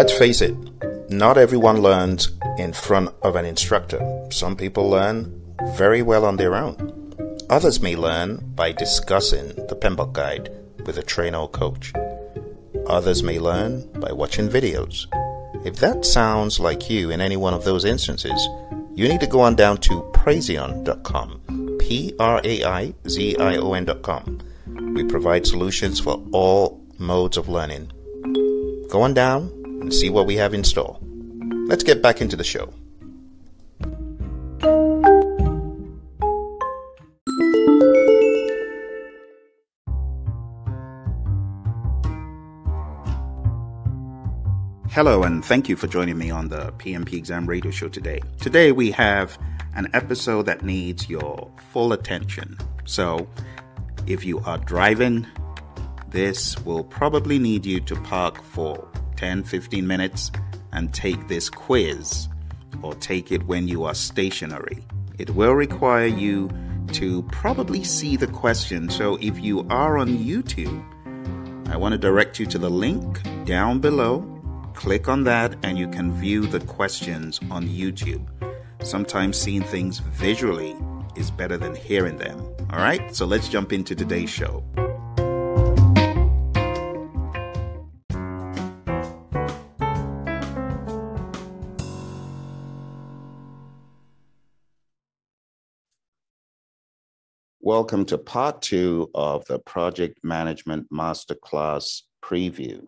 Let's face it, not everyone learns in front of an instructor. Some people learn very well on their own. Others may learn by discussing the PMBOK guide with a trainer or coach. Others may learn by watching videos. If that sounds like you in any one of those instances, you need to go on down to praizion.com, P R A I Z I O N.com. We provide solutions for all modes of learning. Go on down and see what we have in store. Let's get back into the show. Hello, and thank you for joining me on the PMP Exam Radio Show today. Today, we have an episode that needs your full attention. So, if you are driving, this will probably need you to park for 10 15 minutes and take this quiz, or take it when you are stationary. It will require you to probably see the question. So, if you are on YouTube, I want to direct you to the link down below Click on that and you can view the questions on YouTube. Sometimes seeing things visually is better than hearing them. All right, so let's jump into today's show. Welcome to part two of the Project Management Masterclass preview.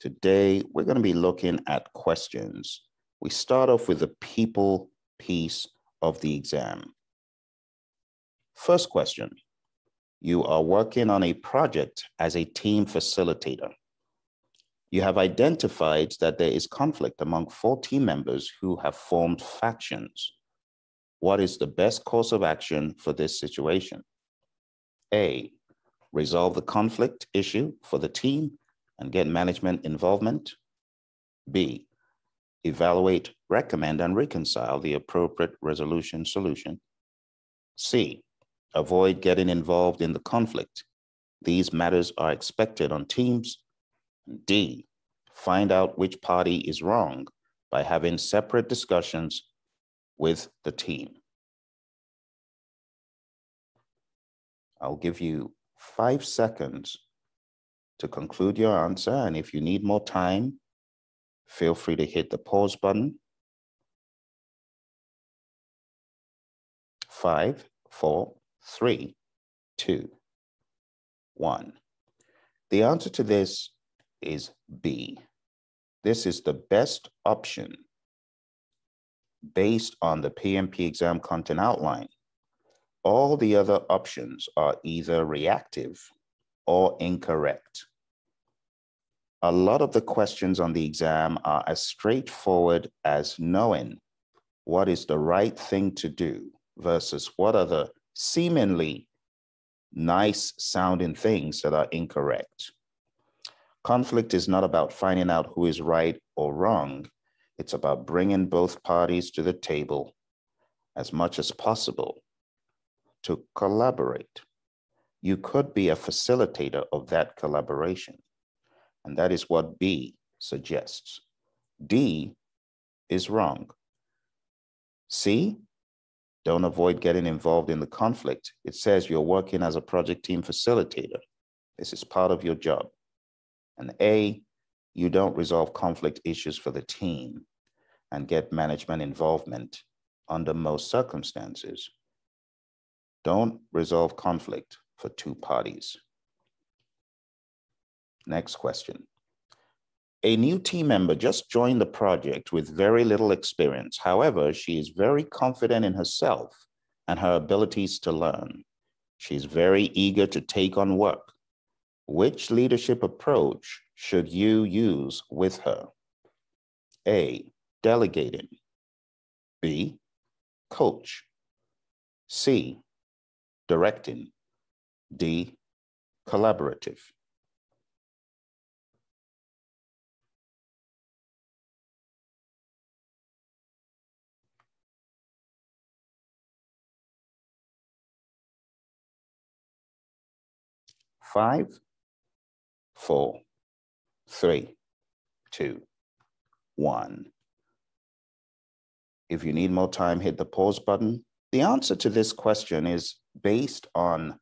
Today, we're going to be looking at questions. We start off with the people piece of the exam. First question You are working on a project as a team facilitator. You have identified that there is conflict among four team members who have formed factions. What is the best course of action for this situation? A. Resolve the conflict issue for the team and get management involvement. B, evaluate, recommend, and reconcile the appropriate resolution solution. C, avoid getting involved in the conflict. These matters are expected on teams. D, find out which party is wrong by having separate discussions with the team. I'll give you five seconds to conclude your answer. And if you need more time, feel free to hit the pause button. Five, four, three, two, one. The answer to this is B. This is the best option based on the PMP exam content outline. All the other options are either reactive or incorrect. A lot of the questions on the exam are as straightforward as knowing what is the right thing to do versus what are the seemingly nice sounding things that are incorrect. Conflict is not about finding out who is right or wrong. It's about bringing both parties to the table as much as possible to collaborate you could be a facilitator of that collaboration. And that is what B suggests. D is wrong. C, don't avoid getting involved in the conflict. It says you're working as a project team facilitator. This is part of your job. And A, you don't resolve conflict issues for the team and get management involvement under most circumstances. Don't resolve conflict for two parties. Next question. A new team member just joined the project with very little experience. However, she is very confident in herself and her abilities to learn. She is very eager to take on work. Which leadership approach should you use with her? A. Delegating. B. Coach. C. Directing. D, collaborative. Five, four, three, two, one. If you need more time, hit the pause button. The answer to this question is based on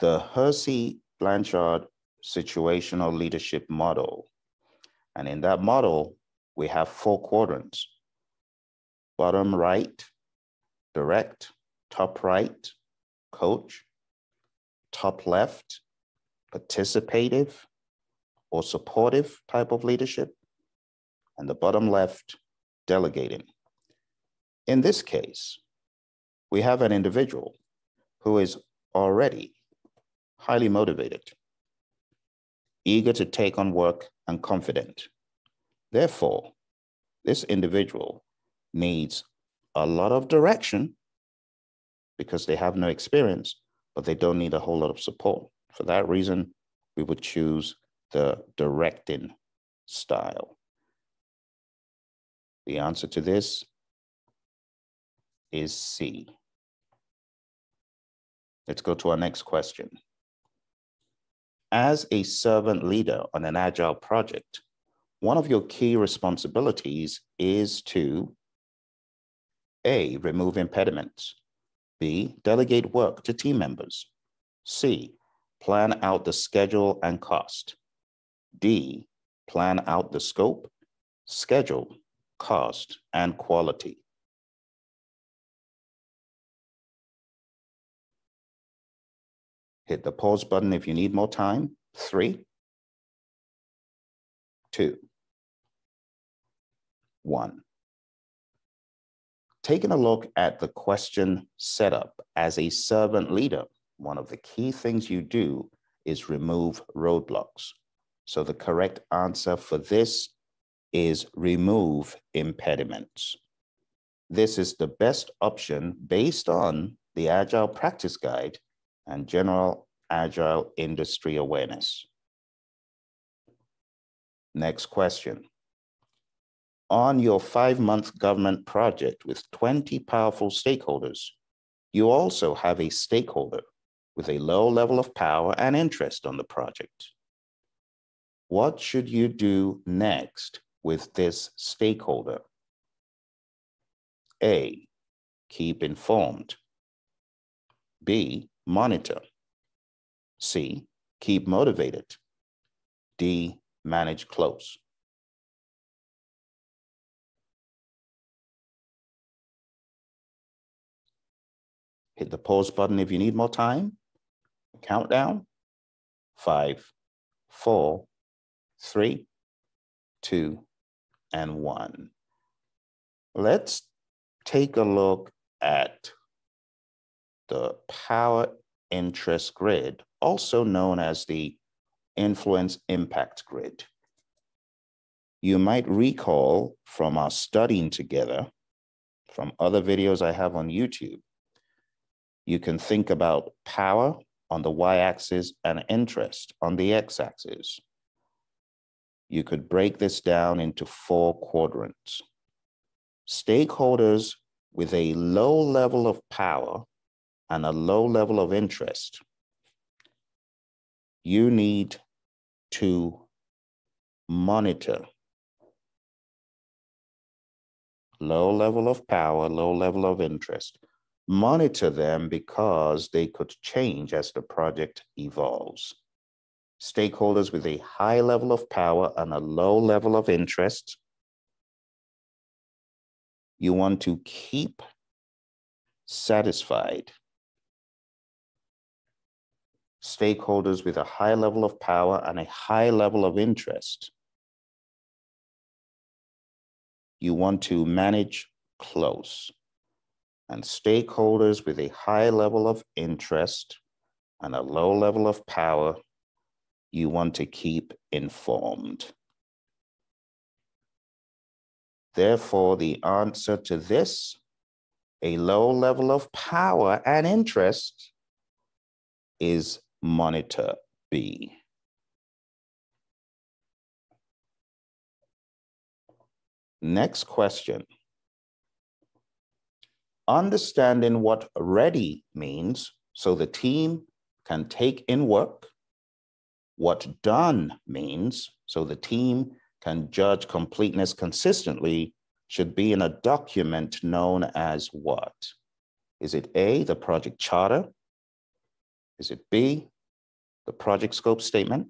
the Hersey Blanchard situational leadership model. And in that model, we have four quadrants. Bottom right, direct, top right, coach, top left, participative or supportive type of leadership, and the bottom left, delegating. In this case, we have an individual who is already highly motivated, eager to take on work, and confident. Therefore, this individual needs a lot of direction because they have no experience, but they don't need a whole lot of support. For that reason, we would choose the directing style. The answer to this is C. Let's go to our next question. As a servant leader on an agile project, one of your key responsibilities is to A, remove impediments, B, delegate work to team members, C, plan out the schedule and cost, D, plan out the scope, schedule, cost, and quality. Hit the pause button if you need more time. Three, two, one. Taking a look at the question setup as a servant leader, one of the key things you do is remove roadblocks. So the correct answer for this is remove impediments. This is the best option based on the Agile Practice Guide and general Agile industry awareness. Next question. On your five month government project with 20 powerful stakeholders, you also have a stakeholder with a low level of power and interest on the project. What should you do next with this stakeholder? A, keep informed. B, monitor. C, keep motivated. D, manage close. Hit the pause button if you need more time. Countdown. Five, four, three, two, and one. Let's take a look at the power interest grid, also known as the influence impact grid. You might recall from our studying together, from other videos I have on YouTube, you can think about power on the y-axis and interest on the x-axis. You could break this down into four quadrants. Stakeholders with a low level of power and a low level of interest, you need to monitor low level of power, low level of interest. Monitor them because they could change as the project evolves. Stakeholders with a high level of power and a low level of interest. You want to keep satisfied stakeholders with a high level of power and a high level of interest. You want to manage close and stakeholders with a high level of interest and a low level of power, you want to keep informed. Therefore, the answer to this, a low level of power and interest, is monitor B. Next question. Understanding what ready means so the team can take in work, what done means so the team can judge completeness consistently should be in a document known as what? Is it A, the project charter? Is it B, the project scope statement?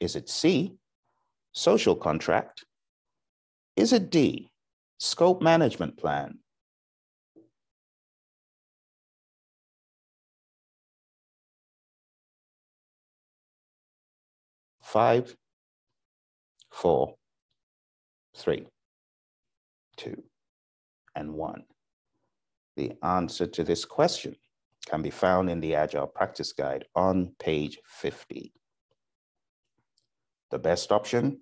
Is it C, social contract? Is it D, scope management plan? Five, four, three, two, and one. The answer to this question can be found in the Agile Practice Guide on page 50. The best option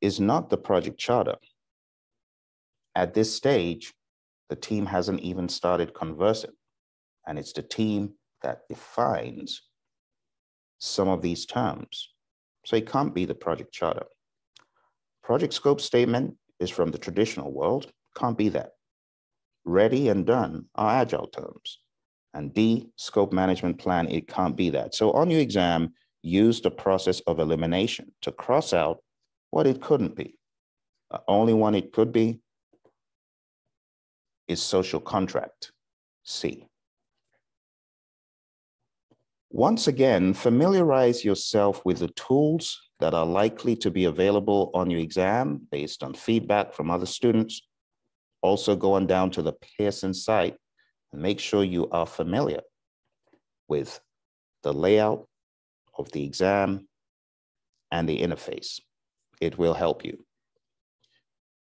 is not the project charter. At this stage, the team hasn't even started conversing, and it's the team that defines some of these terms. So it can't be the project charter. Project scope statement is from the traditional world, can't be that. Ready and done are agile terms. And D, scope management plan, it can't be that. So on your exam, use the process of elimination to cross out what it couldn't be. The only one it could be is social contract, C. Once again, familiarize yourself with the tools that are likely to be available on your exam based on feedback from other students. Also go on down to the Pearson site and make sure you are familiar with the layout of the exam and the interface. It will help you.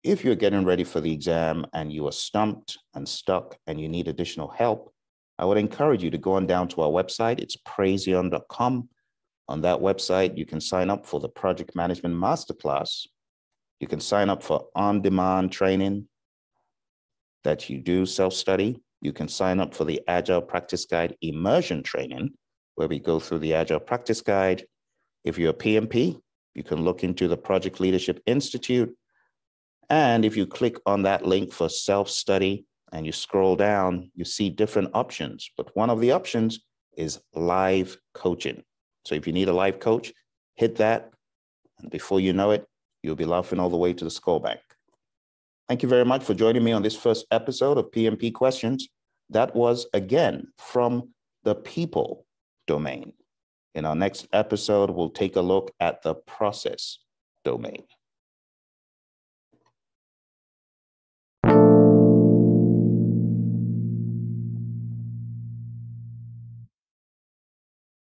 If you're getting ready for the exam and you are stumped and stuck and you need additional help, I would encourage you to go on down to our website. It's praizion.com. On that website, you can sign up for the Project Management Masterclass. You can sign up for on demand training that you do self study. You can sign up for the Agile Practice Guide immersion training, where we go through the Agile Practice Guide. If you're a PMP, you can look into the Project Leadership Institute. And if you click on that link for self study, and you scroll down, you see different options. But one of the options is live coaching. So if you need a live coach, hit that. And before you know it, you'll be laughing all the way to the score bank. Thank you very much for joining me on this first episode of PMP Questions. That was again from the people domain. In our next episode, we'll take a look at the process domain.